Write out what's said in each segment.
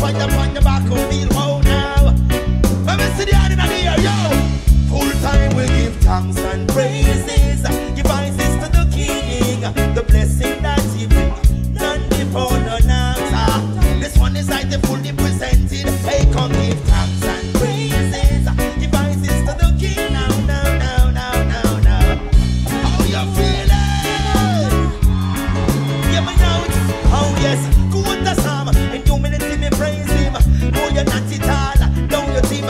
fire on the back of the road now. Let me see the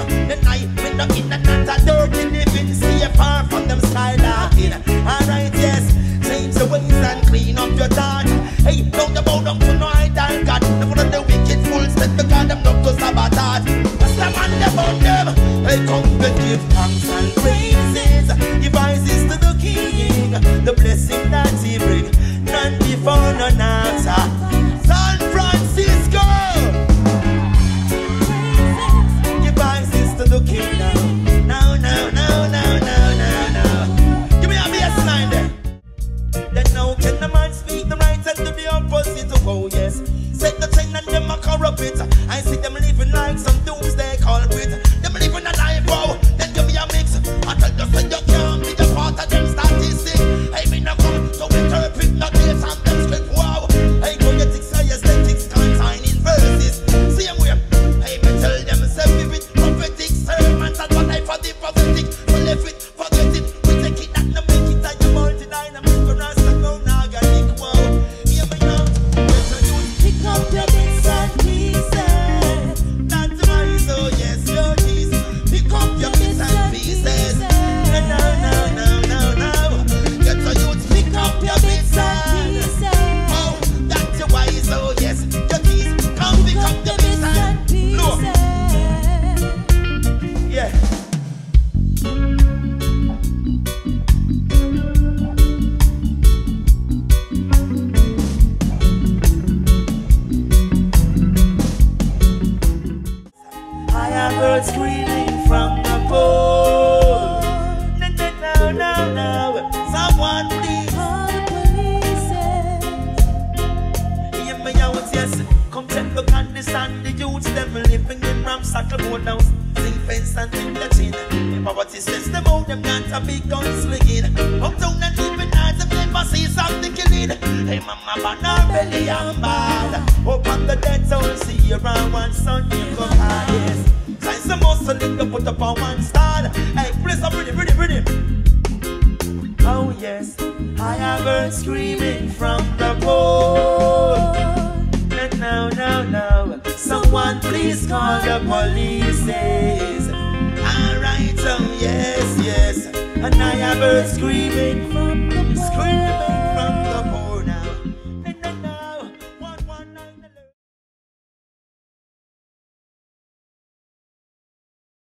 The night we no in and not a dirty living, stay far from them skydiving. Alright, yes, change the ways and clean up your thought. Hey, don't you bow down to no idol God. Never let the wicked fools set the God them not to sabotage. What's the man about them? Hey, come and give thanks and praises. Give eyes to the King, the blessing. oh yes. Set the chain and them a corrupt it. I see them screaming from the pole. No, no, no, no, someone please. Call the police. Out, yes. Come and the youths them living in ramshackle road now. See fence and in the chin. Poverty stress them out, them got a big gun slinging. Uptown and even as them never see something killing. Hey mama, but now belly and bad. Up on the dead zone, see you around one you come high, yes. The muscle, put up on one. Hey, please, I'm. Oh yes, I have heard screaming from the pole. And now, now, now, someone please call the police. Alright, oh yes, yes. And I have heard screaming From the screaming